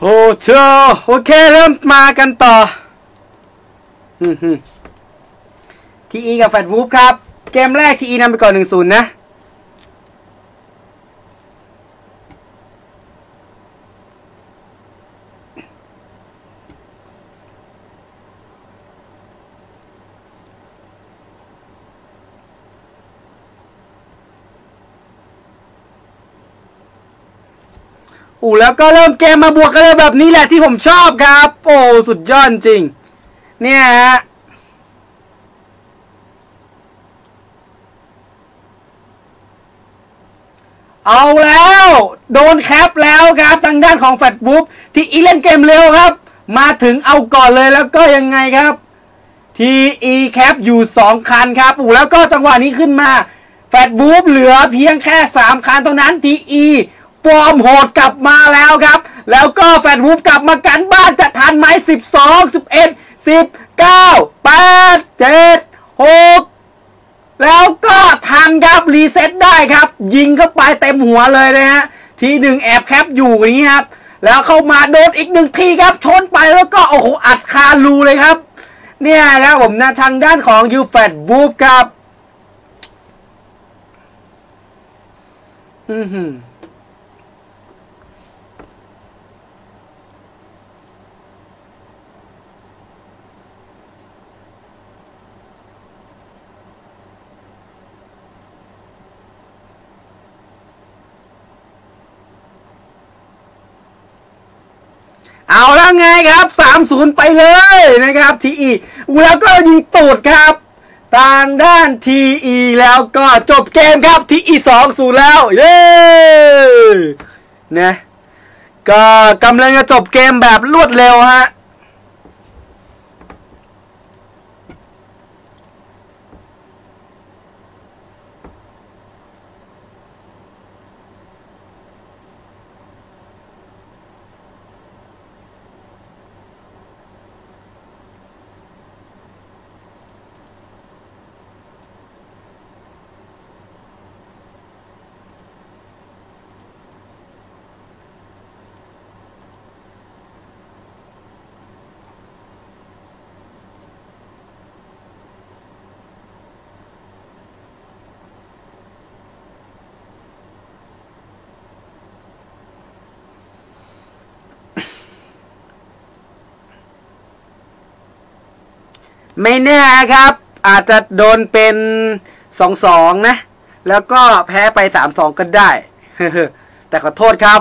โอ้เชโอเคเริ่มมากันต่อทีอีกับแฟดวูฟครับ เกมแรกทีอีนำไปก่อนหนึ่งศูนย์นะ อูแล้วก็เริ่มเกมมาบวกกันเลยแบบนี้แหละที่ผมชอบครับ โอ้สุดยอดจริง เนี่ยฮะเอาแล้ว โดนแคปแล้วครับทางด้านของแฟตบุ๊บที่อีเล่นเกมเร็วครับ มาถึงเอาก่อนเลยแล้วก็ยังไงครับทีอีแคปอยู่ 2 คันครับอูแล้วก็จังหวะนี้ขึ้นมาแฟตวูฟเหลือเพียงแค่ 3 คันเท่านั้น TE ฟอร์มโหดกลับมาแล้วครับ แล้วก็แฟตวูฟกลับมากันบ้านจะทันไหม12 11 19 8 7 6แล้วก็ทันครับ reset ได้ครับ ยิงเข้าไปเต็มหัวเลยนะฮะทีหนึ่งแอบ cap อยู่อย่างนี้ครับ แล้วเข้ามาโดนอีกหนึ่งทีครับ ชนไปแล้วก็โอ้โหอัดคารูเลยครับ เนี่ยครับผมนะทางด้านของยูแฟตวูฟครับ อือหือ เอาแล้วไงครับ 3-0 ไปเลยนะครับทีอีแล้วก็ยิงตูดครับ ทางด้านทีอีแล้วก็จบเกมครับทีอีสองศูนย์แล้วเย้นะก็กำลังจะจบเกมแบบรวดเร็วฮะ ไม่แน่ครับ อาจจะโดนเป็นสองสองนะ แล้วก็แพ้ไปสามสองก็ได้ แต่ขอโทษครับ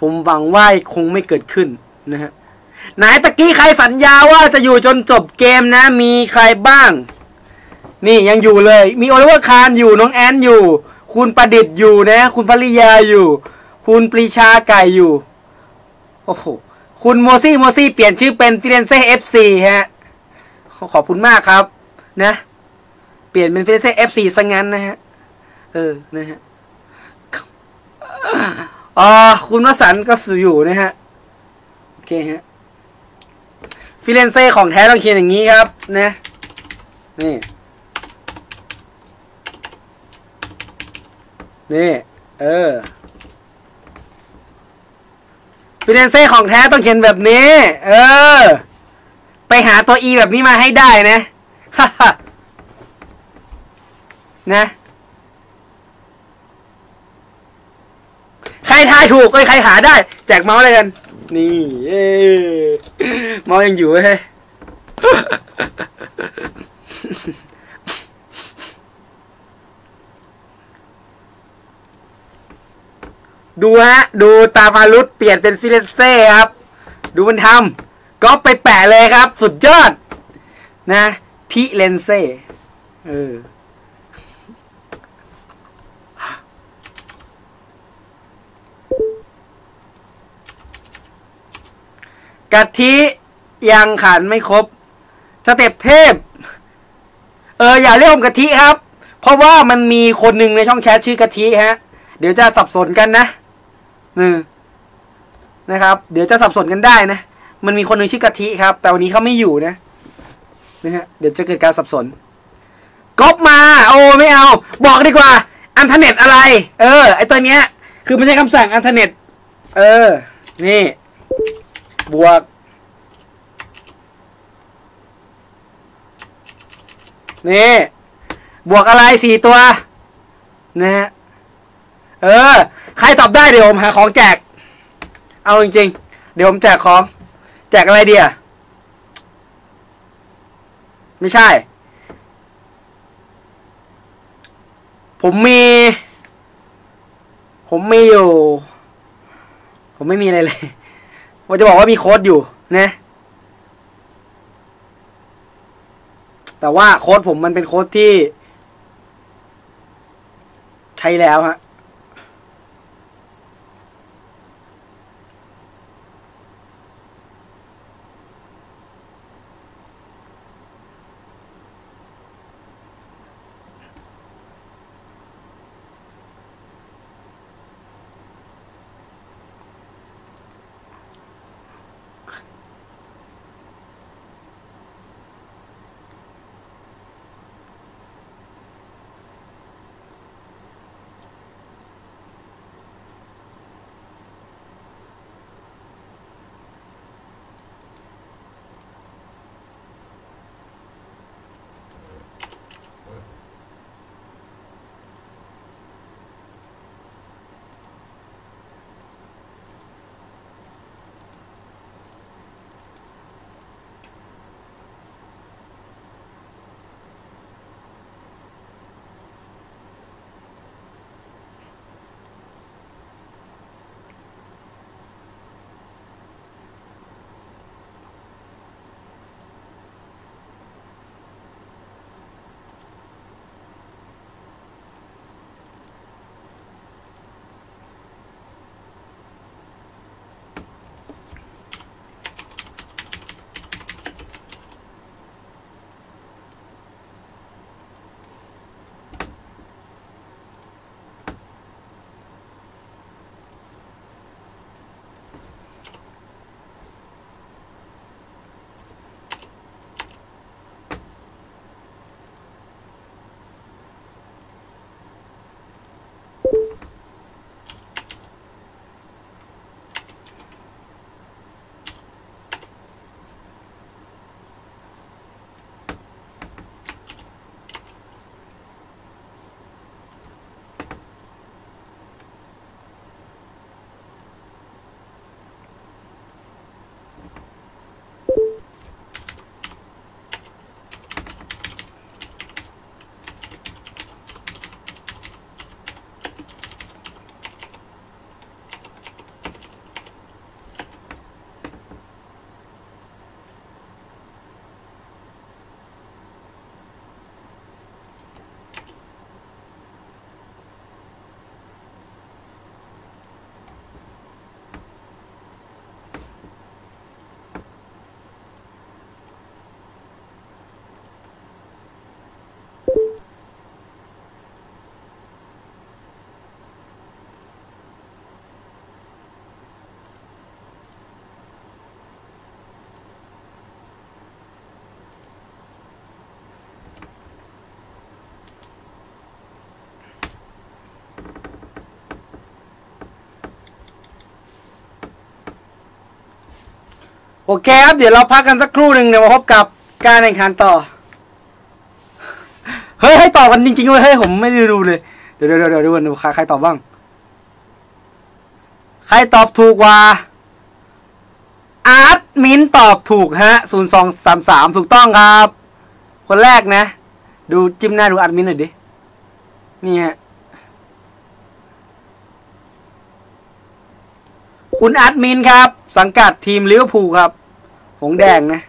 ผมหวังว่าคงไม่เกิดขึ้นนะฮะไหนตะกี้ใครสัญญาว่าจะอยู่จนจบเกมนะ มีใครบ้าง นี่ยังอยู่เลย มีโอลิเวอร์คารอยู่น้องแอนอยู่ คุณประดิษฐ์อยู่นะ คุณภริยาอยู่ คุณปรีชาไก่อยู่ โอ้โห คุณโมซี่โมซี่เปลี่ยนชื่อเป็นฟิเรนเซ่ FC ฮะ ขอบคุณมากครับ นะ เปลี่ยนเป็นเฟซ FC ซะงั้นนะฮะ เออ นะฮะอ๋อคุณวสันต์ก็สู่อยู่นะฮะ โอเคฮะ ฟิเรนเซ่ของแท้ต้องเขียนอย่างนี้ครับ นะ นี่ นี่ เออฟิเลนเซ่ของแท้ต้องเขียนแบบนี้ เออ หาตัว e แบบนี้มาให้ได้นะนะ ใครทายถูกก็ใครหาได้ แจกเมาส์เลยกัน นี่เอเมาส์ยังอยู่เฮ้ยดูฮะ ดูตามารุตเปลี่ยนเป็นฟิเลนเซ่ครับ ดูมันทำ ก็ไปแปะเลยครับ สุดยอด นะพิเลนเซ่เออกะทิยังขันไม่ครบสเต็ปเทพ เออ อย่าเรียกผมกะทิครับ เพราะว่ามันมีคนหนึ่งในช่องแชทชื่อกะทิฮะ เดี๋ยวจะสับสนกันนะ อืมนะครับ เดี๋ยวจะสับสนกันได้นะ มันมีคนหนึ่งชื่อกะทิครับ แต่วันนี้เขาไม่อยู่นะนะฮะเดี๋ยวจะเกิดการสับสนก๊อปมา โอ้ไม่เอา บอกดีกว่า อันเทอร์เน็ตอะไร เออ ไอตัวเนี้ย คือมันใช้คำสั่งอันเทอร์เน็ต เออ นี่ บวก นี่ บวกอะไรสี่ตัว นะฮะ เออ ใครตอบได้เดี๋ยวผมหาของแจก เอาจริงๆ เดี๋ยวผมแจกของ จกอะไรเดีอะไม่ใช่ ผมมี ผมมีอยู่ ผมไม่มีอะไรเลยผมจะบอกว่ามีโค้ดอยู่นะแต่ว่าโค้ดผมมันเป็นโค้ดที่ ใช้แล้วฮะ โอเคครับ เดี๋ยวเราพักกันสักครู่หนึ่งเดี๋ยวมาพบกับการแข่งขันต่อ เฮ้ยให้ตอบกันจริงๆเลยเฮ้ยผมไม่ได้ดูเลย เดี๋ยวเดี๋ยวเดี๋ยวดูกันดูใครใครตอบบ้าง ใครตอบถูกบ้างอาร์ตมินตอบถูกฮะศูนย์สองสามสามถูกต้องครับ คนแรกนะ ดูจิ้มหน้าดูอาร์ตมินหน่อยดิ นี่ฮะ คุณอาร์ตมินครับ สังกัดทีมลิเวอร์พูลครับ หงส์แดงนะ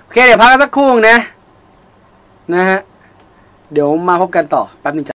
โอเคเดี๋ยวพักกันสักครู่นะ นะฮะ เดี๋ยวมาพบกันต่อแป๊บนึงจ้ะ